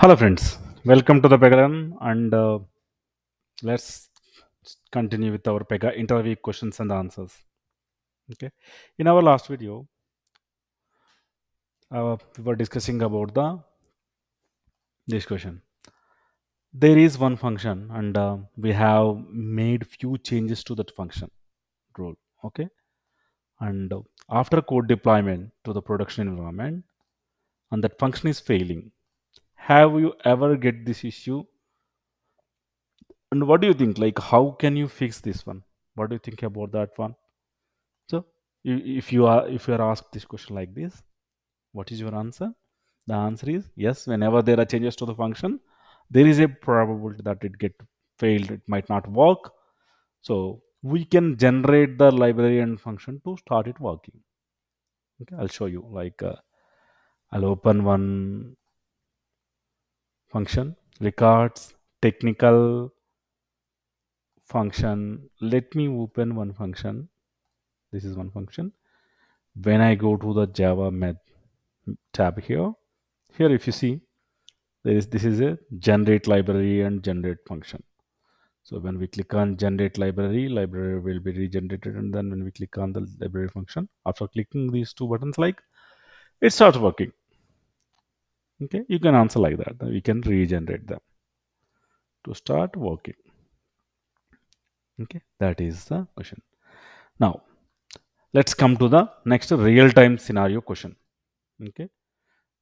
Hello friends, welcome to the Pega and uh, let's continue with our Pega interview questions and answers. Okay, in our last video, uh, we were discussing about the this question. There is one function and uh, we have made few changes to that function rule. Okay, and after code deployment to the production environment, and that function is failing. Have you ever get this issue? And what do you think? Like how can you fix this one? What do you think about that one? So if you are if you are asked this question like this what is your answer? The answer is yes whenever there are changes to the function there is a probability that it get failed it might not work. So we can generate the library and function to start it working. Okay i'll show you like uh, i'll open one function records technical function. Let me open one function. This is one function. When i go to the java med tab here here if you see there is this is a generate library and generate function. So when we click on generate library library will be regenerated and then when we click on the library function after clicking these two buttons like it starts working okay? You can answer like that. We can regenerate them. To start working. Okay? That is the question. Now let's come to the next real time scenario question. Okay?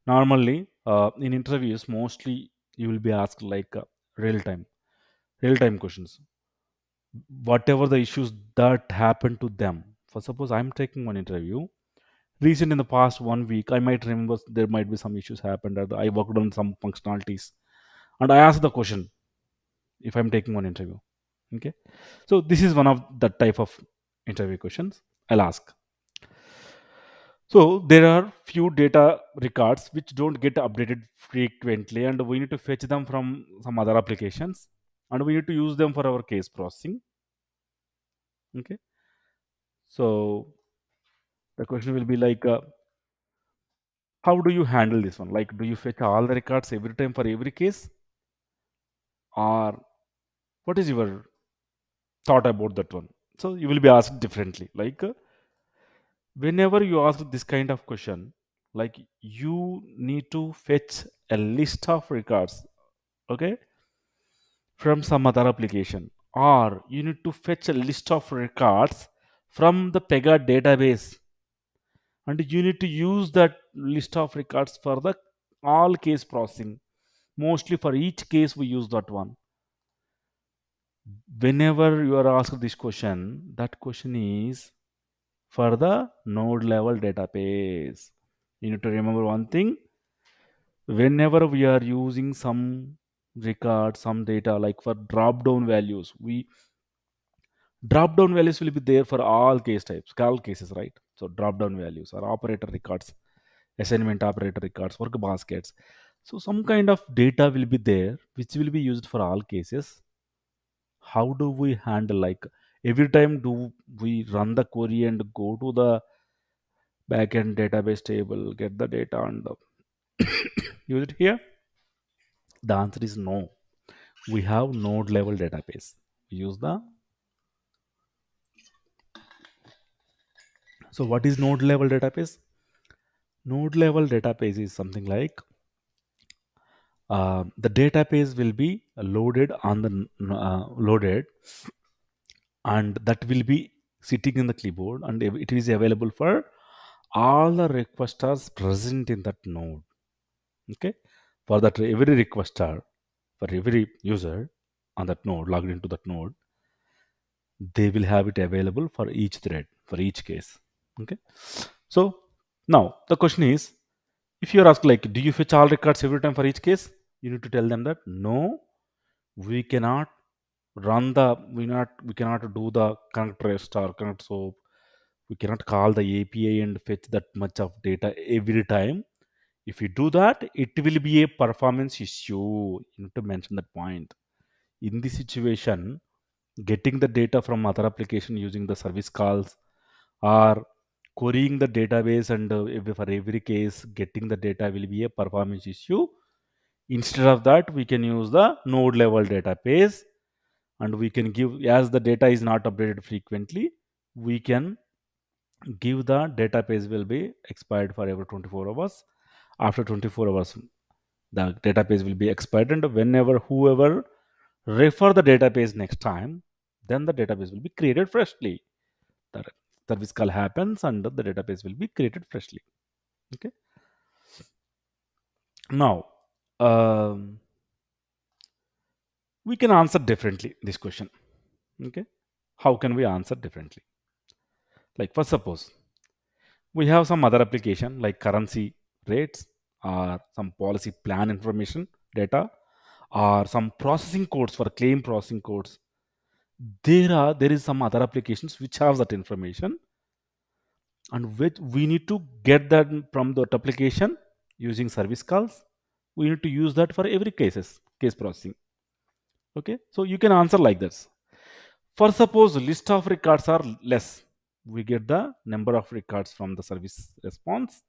Normally uh, in interviews mostly you will be asked like uh, real time real time questions. Whatever the issues that happen to them. For suppose i'm taking one interview recent in the past one week i might remember there might be some issues happened or i worked on some functionalities. And i asked the question if i'm taking one interview okay? So this is one of the type of interview questions i'll ask. So there are few data records which don't get updated frequently and we need to fetch them from some other applications and we need to use them for our case processing okay? So the question will be like uh, how do you handle this one? Like do you fetch all the records every time for every case? Or what is your thought about that one? So you will be asked differently. Like uh, whenever you ask this kind of question like you need to fetch a list of records okay from some other application. Or you need to fetch a list of records from the pega database and you need to use that list of records for the all case processing. Mostly for each case we use that one. Whenever you are asked this question that question is for the node level database. You need to remember one thing. Whenever we are using some record some data like for drop down values we drop down values will be there for all case types all cases right? So drop down values or operator records assignment operator records work baskets. So some kind of data will be there which will be used for all cases. How do we handle like every time do we run the query and go to the backend database table get the data and use it here? The answer is no. We have node level database. We use the so what is node level database? Node level database is something like uh, the database will be loaded on the uh, loaded and that will be sitting in the clipboard and it is available for all the requesters present in that node. Okay? For that every requester for every user on that node logged into that node they will have it available for each thread for each case okay. So now the question is if you're asked like do you fetch all records every time for each case? You need to tell them that no we cannot run the we not we cannot do the connect rest or connect soap. We cannot call the api and fetch that much of data every time. If you do that it will be a performance issue. You need to mention that point. In this situation getting the data from other application using the service calls or querying the database and uh, for every case getting the data will be a performance issue Instead of that, we can use the node level database and we can give, as the data is not updated frequently, we can give the database will be expired for every 24 hours. After 24 hours, the database will be expired and whenever whoever refer the database next time, then the database will be created freshly. The service call happens and the database will be created freshly. Okay. Now, um, we can answer differently this question. Okay. How can we answer differently? Like for suppose we have some other application like currency rates or some policy plan information data or some processing codes for claim processing codes there are there is some other applications which have that information and which we need to get that from that application using service calls. We need to use that for every cases case processing. Okay? So you can answer like this. For suppose list of records are less. We get the number of records from the service response.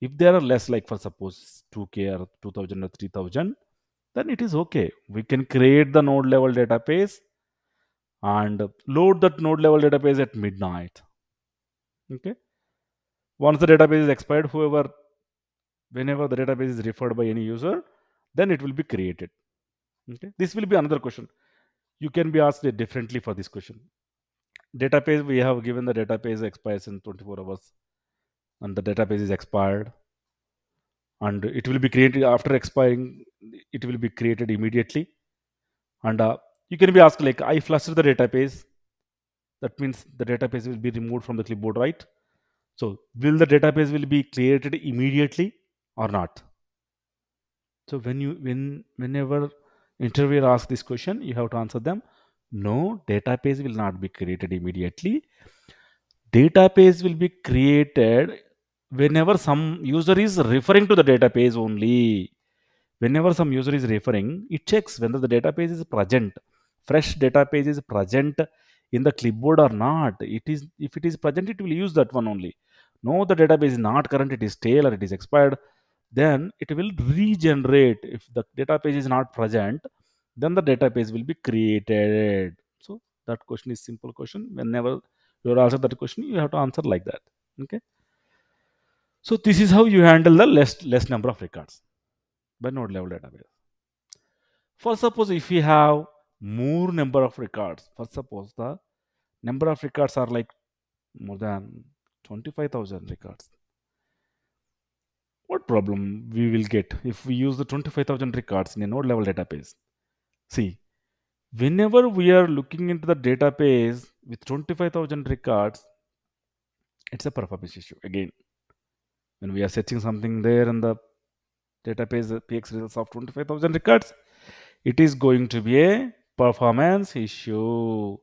If there are less like for suppose 2k or 2000 or 3000 then it is okay. We can create the node level database and load that node level database at midnight. Okay? Once the database is expired whoever whenever the database is referred by any user then it will be created. Okay? This will be another question. You can be asked differently for this question. Database we have given the database expires in 24 hours and the database is expired and it will be created after expiring it will be created immediately. And uh, you can be asked like i flushed the database. That means the database will be removed from the clipboard right? So will the database will be created immediately or not? So when you when whenever interviewer asks this question you have to answer them no database will not be created immediately. Database will be created whenever some user is referring to the database only. Whenever some user is referring it checks whether the database is present fresh database is present in the clipboard or not it is if it is present it will use that one only. No the database is not current it is stale or it is expired then it will regenerate. If the database is not present then the database will be created. So that question is simple question. Whenever you answer that question you have to answer like that. Okay? So this is how you handle the less less number of records by node level database. For suppose if we have more number of records. First, suppose the number of records are like more than 25000 records. What problem we will get if we use the 25000 records in a node level database? See whenever we are looking into the database with 25000 records it's a performance issue again. When we are setting something there in the database the px results of 25000 records it is going to be a performance issue.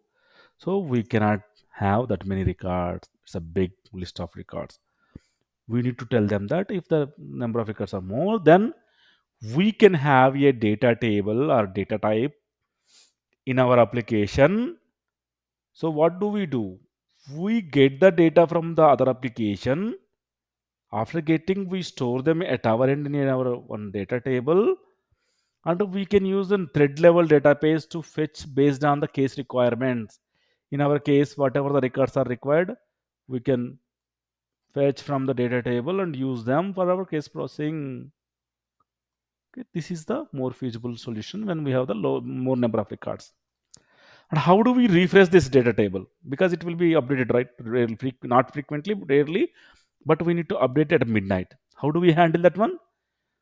So we cannot have that many records. It's a big list of records. We need to tell them that if the number of records are more then we can have a data table or data type in our application. So what do we do? We get the data from the other application. After getting we store them at our end in our one data table and we can use a thread level database to fetch based on the case requirements. In our case whatever the records are required we can fetch from the data table and use them for our case processing. Okay, this is the more feasible solution when we have the low, more number of records. And how do we refresh this data table? Because it will be updated right? Rarely, not frequently rarely but we need to update at midnight. How do we handle that one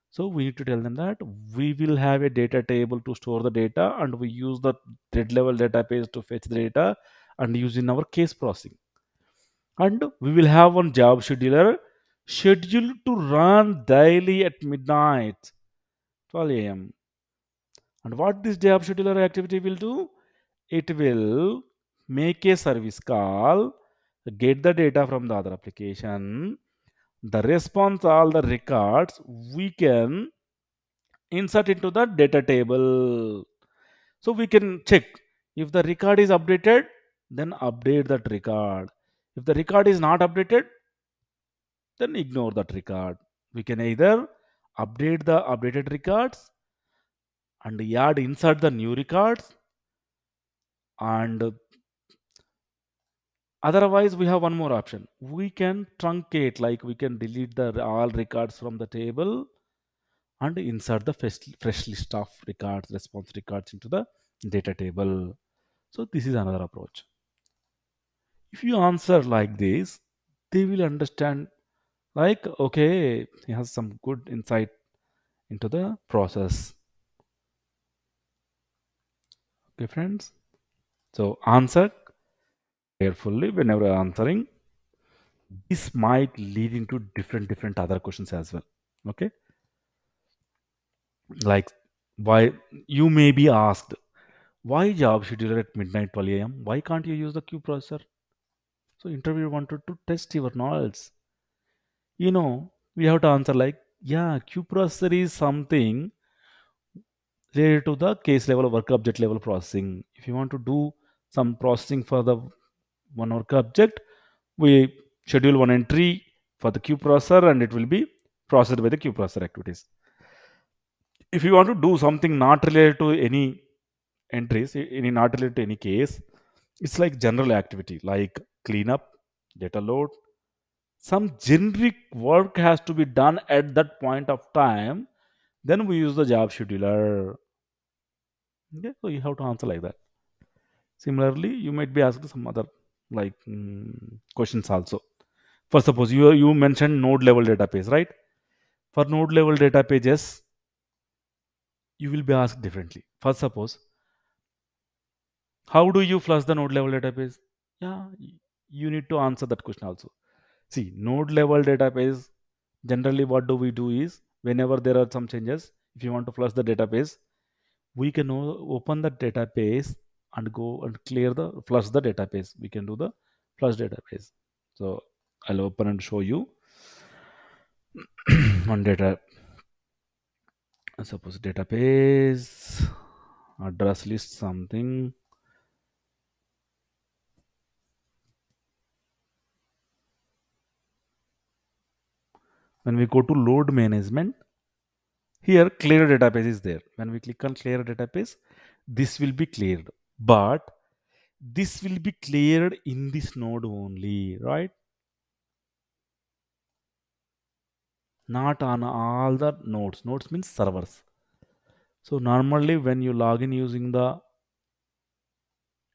so we need to tell them that we will have a data table to store the data and we use the thread level database to fetch the data and use in our case processing. And we will have one job scheduler scheduled to run daily at midnight 12 a.m and what this job scheduler activity will do? It will make a service call get the data from the other application the response all the records we can insert into the data table. So we can check. If the record is updated then update that record. If the record is not updated then ignore that record. We can either update the updated records and add insert the new records and otherwise we have one more option. We can truncate like we can delete the all records from the table and insert the fresh, fresh list of records response records into the data table. So this is another approach. If you answer like this they will understand like okay he has some good insight into the process. Okay friends. So answer carefully whenever answering this might lead into different different other questions as well okay? Like why you may be asked why job scheduler at midnight 12 am why can't you use the queue processor? So interviewer wanted to test your knowledge. You know we have to answer like yeah queue processor is something related to the case level work object level processing. If you want to do some processing for the one work object. We schedule one entry for the queue processor and it will be processed by the queue processor activities. If you want to do something not related to any entries any not related to any case it's like general activity like cleanup data load. Some generic work has to be done at that point of time. Then we use the job scheduler. Okay so you have to answer like that. Similarly you might be asked some other like mm, questions also. For suppose you you mentioned node level database right? For node level data pages you will be asked differently. First suppose how do you flush the node level database? Yeah you need to answer that question also. See node level database generally what do we do is whenever there are some changes if you want to flush the database we can open the database and go and clear the flush the database. We can do the flush database. So i'll open and show you. On data suppose database address list something. When we go to load management here clear database is there. When we click on clear database this will be cleared but this will be cleared in this node only right? Not on all the nodes. Nodes means servers. So normally when you log in using the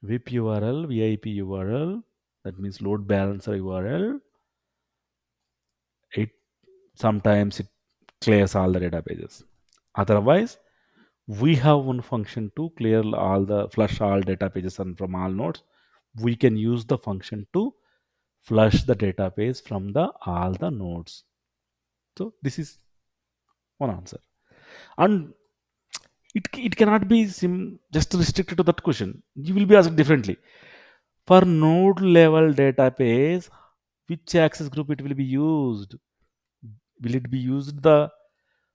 VIP URL VIP URL that means load balancer URL it sometimes it clears all the databases. Otherwise we have one function to clear all the flush all data pages and from all nodes. We can use the function to flush the database from the all the nodes. So this is one answer. And it, it cannot be sim just restricted to that question. You will be asked differently. For node level database which access group it will be used? Will it be used the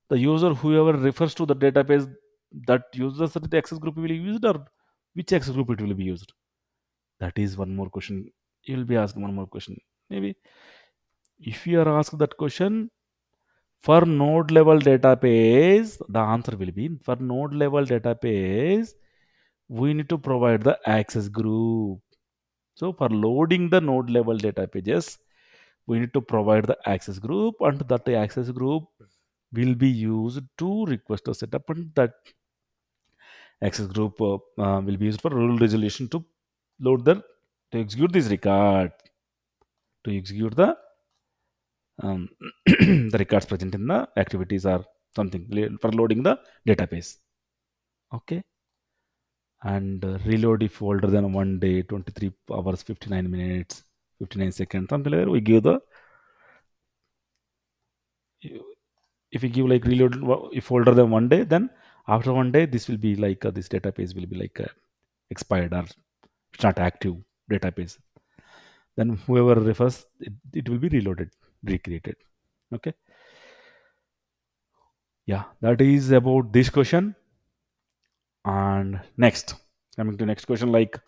the user whoever refers to the database that uses the access group will be used or which access group it will be used? That is one more question. You will be asked one more question. Maybe if you are asked that question for node level database the answer will be for node level database we need to provide the access group. So for loading the node level data pages we need to provide the access group and that access group will be used to request a setup and that access group uh, uh, will be used for rule resolution to load the to execute this record. To execute the um, the records present in the activities or something for loading the database. Okay? And uh, reload if older than one day 23 hours 59 minutes 59 seconds something like that. We give the if we give like reload if older than one day then after one day this will be like uh, this database will be like uh, expired or it's not active database. Then whoever refers it, it will be reloaded recreated. Okay? Yeah that is about this question. And next coming to next question like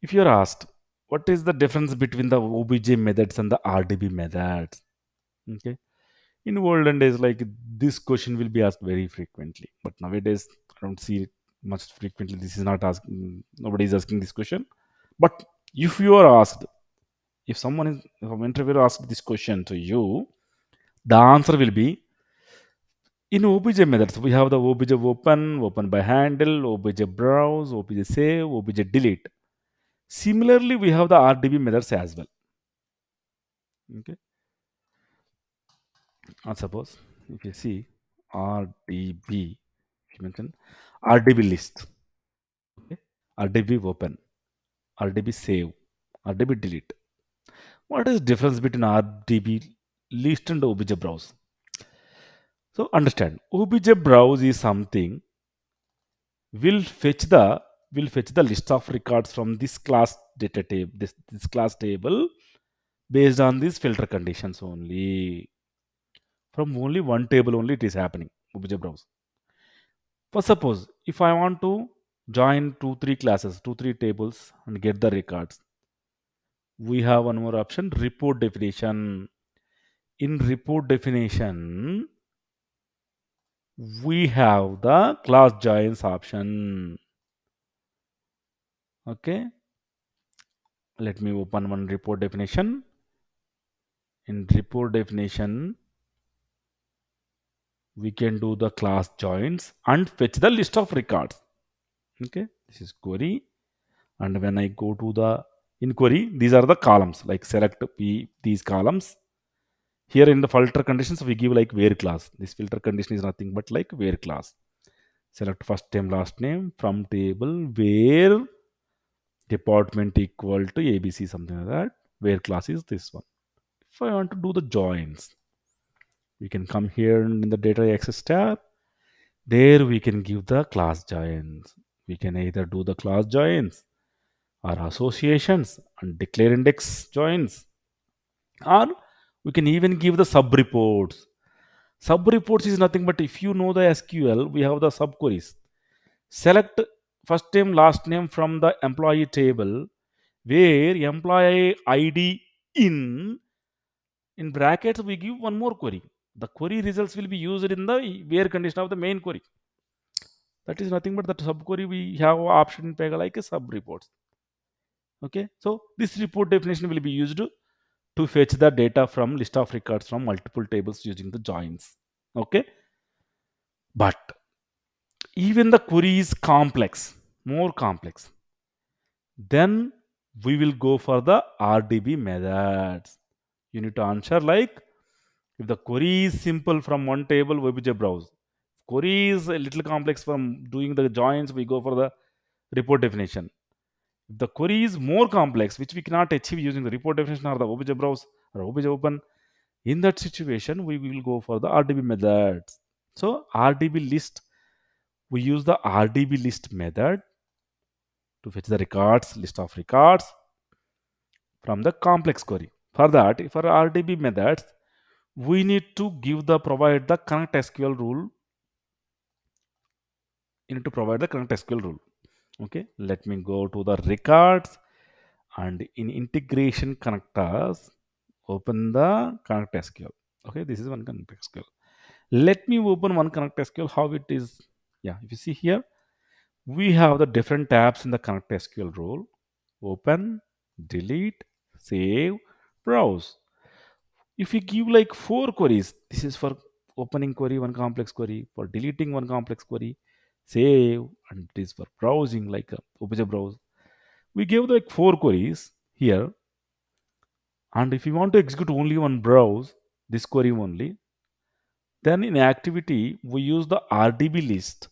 if you're asked what is the difference between the obj methods and the rdb methods? Okay in olden days like this question will be asked very frequently. But nowadays i don't see it much frequently. This is not asking nobody is asking this question. But if you are asked if someone is if an interviewer asked this question to you the answer will be in obj methods we have the obj open open by handle obj browse obj save obj delete. Similarly we have the rdb methods as well. Okay and suppose. If you see rdb if you mention rdb list. Okay? Rdb open. Rdb save. Rdb delete. What is difference between rdb list and obj browse? So understand. Obj browse is something will fetch the will fetch the list of records from this class data table this, this class table based on these filter conditions only from only one table only it is happening obj browse for suppose if i want to join two three classes two three tables and get the records we have one more option report definition. In report definition we have the class joins option. Okay? Let me open one report definition. In report definition we can do the class joins and fetch the list of records. Okay this is query. And when i go to the inquiry these are the columns like select p these columns. Here in the filter conditions we give like where class. This filter condition is nothing but like where class. Select first name last name from table where department equal to abc something like that. Where class is this one. If i want to do the joins we can come here in the data access tab. There we can give the class joins. We can either do the class joins or associations and declare index joins. Or we can even give the sub reports sub reports is nothing but if you know the sql we have the sub queries select first name last name from the employee table where employee id in in brackets we give one more query the query results will be used in the where condition of the main query. That is nothing but that sub query we have option in pega like a sub reports. Okay so this report definition will be used to fetch the data from list of records from multiple tables using the joins. Okay but even the query is complex more complex then we will go for the rdb methods. You need to answer like if the query is simple from one table obj browse If query is a little complex from doing the joins we go for the report definition if the query is more complex, which we cannot achieve using the report definition or the obj browse or obj open, in that situation, we will go for the RDB methods. So RDB list, we use the RDB list method to fetch the records, list of records from the complex query. For that, for RDB methods, we need to give the provide the connect SQL rule. You need to provide the connect SQL rule. Okay let me go to the records and in integration connectors open the connect sql okay this is one connect sql let me open one connect sql how it is. Yeah if you see here we have the different tabs in the connect sql rule. open delete save browse if you give like four queries this is for opening query one complex query for deleting one complex query save and it is for browsing like a obj browse. We give like four queries here and if you want to execute only one browse this query only then in activity we use the rdb list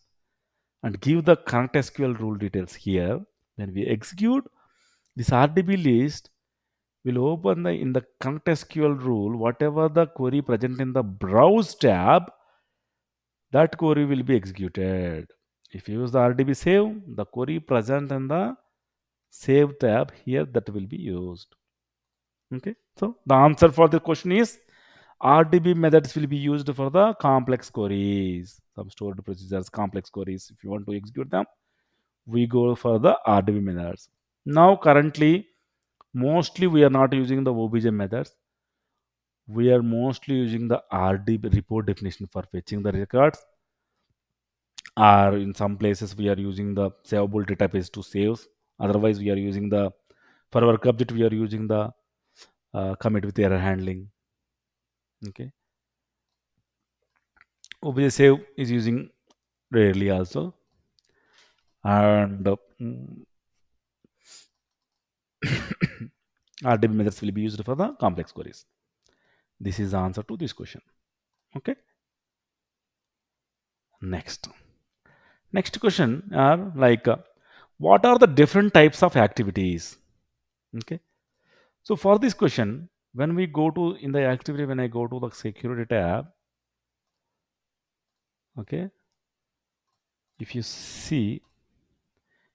and give the connect sql rule details here. Then we execute this rdb list will open the in the connect sql rule whatever the query present in the browse tab that query will be executed. If you use the rdb save the query present in the save tab here that will be used. Okay so the answer for the question is rdb methods will be used for the complex queries. Some stored procedures complex queries if you want to execute them we go for the rdb methods. Now currently mostly we are not using the obj methods. We are mostly using the RD report definition for fetching the records. Or in some places we are using the savable database to save. Otherwise we are using the for work object we are using the uh, commit with error handling. Okay. Obj save is using rarely also. And uh, RDB methods will be used for the complex queries. This is the answer to this question. Okay? Next. Next question are like uh, what are the different types of activities? Okay? So for this question when we go to in the activity when i go to the security tab okay? If you see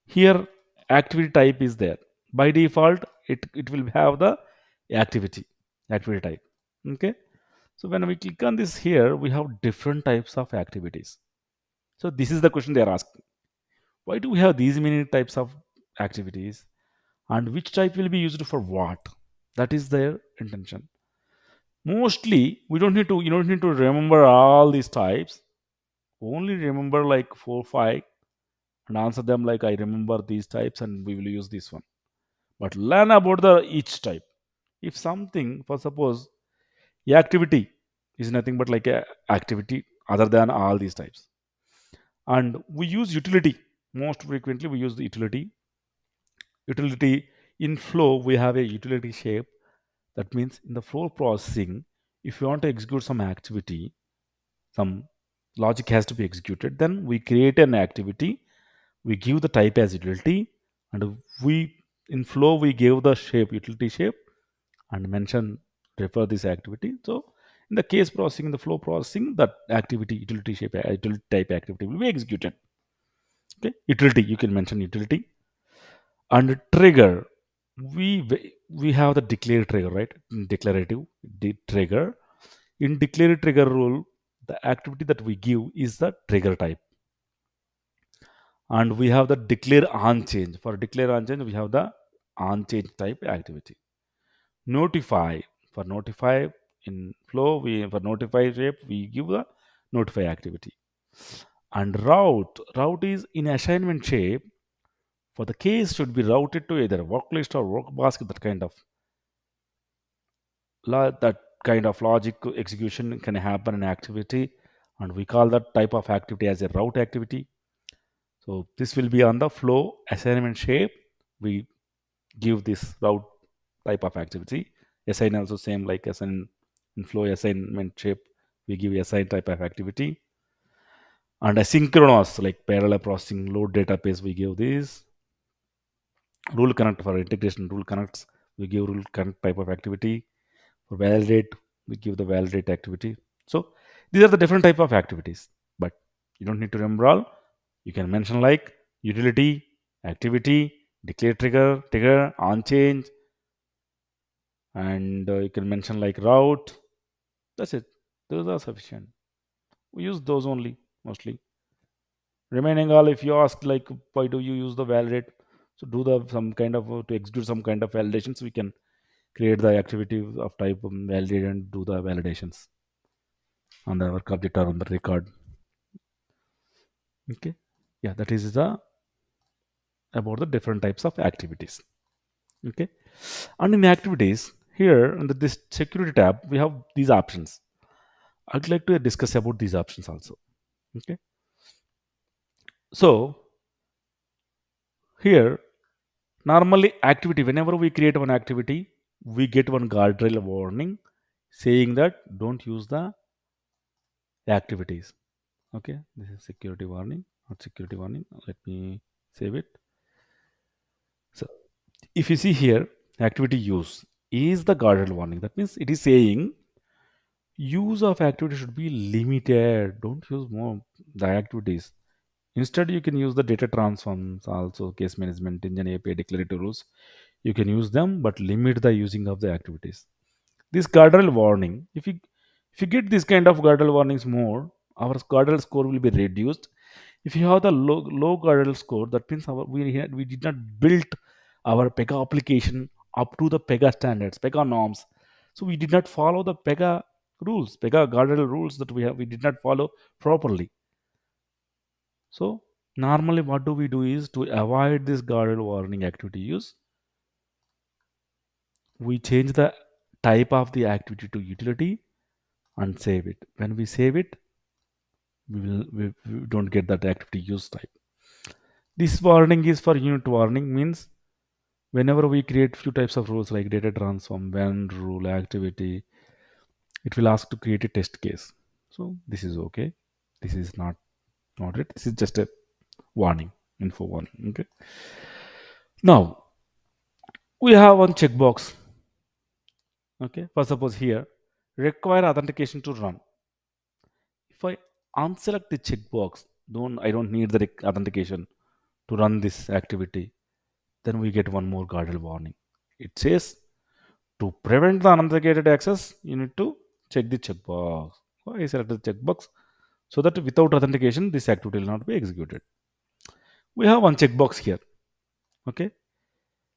here activity type is there. By default it, it will have the activity activity type okay? So when we click on this here we have different types of activities. So this is the question they are asking. Why do we have these many types of activities? And which type will be used for what? That is their intention. Mostly we don't need to you don't need to remember all these types. Only remember like four five and answer them like i remember these types and we will use this one but learn about the each type. If something for suppose activity is nothing but like a activity other than all these types. And we use utility. Most frequently we use the utility. Utility in flow we have a utility shape. That means in the flow processing if you want to execute some activity some logic has to be executed then we create an activity. We give the type as utility and we in flow we gave the shape utility shape and mention refer this activity. So in the case processing in the flow processing that activity utility shape uh, utility type activity will be executed. Okay? Utility you can mention utility. And trigger we we have the declare trigger right? Declarative de trigger. In declare trigger rule the activity that we give is the trigger type and we have the declare on change. For declare on change we have the on change type activity. Notify. For notify in flow we for notify shape we give the notify activity. And route. Route is in assignment shape. For the case should be routed to either work list or work basket that kind of that kind of logic execution can happen in activity. And we call that type of activity as a route activity so this will be on the flow assignment shape. We give this route type of activity. Assign also same like assign in flow assignment shape we give assign type of activity. And asynchronous like parallel processing load database we give this. Rule connect for integration rule connects we give rule connect type of activity. For validate we give the validate activity. So these are the different type of activities but you don't need to remember all you can mention like utility activity declare trigger trigger on change. And uh, you can mention like route. That's it. Those are sufficient. We use those only mostly. Remaining all if you ask like why do you use the validate? So do the some kind of to execute some kind of validations we can create the activity of type um, validate and do the validations on the work object or on the record. Okay yeah that is the about the different types of activities. Okay. And in the activities here under this security tab we have these options. I'd like to discuss about these options also. Okay. So here normally activity whenever we create one activity we get one guardrail warning saying that don't use the activities. Okay. This is security warning not security warning. Let me save it. So if you see here activity use is the guardrail warning. That means it is saying use of activity should be limited. Don't use more the activities. Instead you can use the data transforms also case management engine api declarative rules. You can use them but limit the using of the activities. This guardrail warning if you if you get this kind of guardrail warnings more our guardrail score will be reduced if you have the low, low guardrail score that means our, we, we did not build our pega application up to the pega standards pega norms So we did not follow the Pega rules, Pega guardrail rules that we have, we did not follow properly. So normally what do we do is to avoid this guardrail warning activity use, we change the type of the activity to utility and save it. When we save it, we will we, we don't get that activity use type. This warning is for unit warning means whenever we create few types of rules like data transform, when rule, activity, it will ask to create a test case. So this is okay. This is not not it. This is just a warning, info warning. Okay. Now we have one checkbox. Okay. For suppose here require authentication to run. If I unselect the checkbox, don't I don't need the authentication to run this activity then we get one more guardrail warning. It says to prevent the unauthenticated access, you need to check the checkbox. So I select the checkbox so that without authentication, this activity will not be executed. We have one checkbox here. Okay.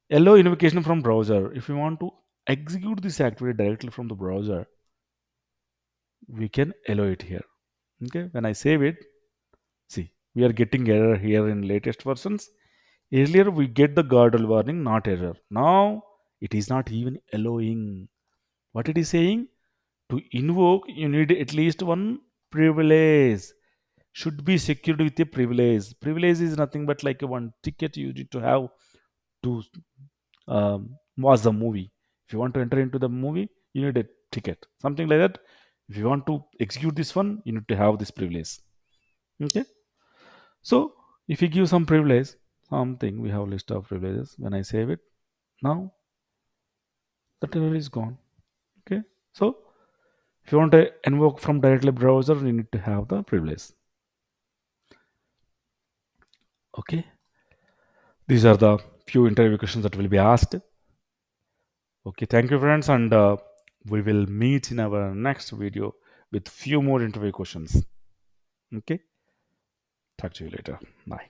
Allow invocation from browser. If you want to execute this activity directly from the browser, we can allow it here. Okay. When I save it, see, we are getting error here in latest versions Earlier we get the guardrail warning, not error. Now it is not even allowing. What it is saying? To invoke, you need at least one privilege. Should be secured with a privilege. Privilege is nothing but like one ticket you need to have to um, watch the movie. If you want to enter into the movie, you need a ticket. Something like that. If you want to execute this one, you need to have this privilege. Okay. So if you give some privilege, something we have a list of privileges. When I save it now the table is gone. Okay? So if you want to invoke from directly browser you need to have the privilege. Okay? These are the few interview questions that will be asked. Okay? Thank you friends and uh, we will meet in our next video with few more interview questions. Okay? Talk to you later. Bye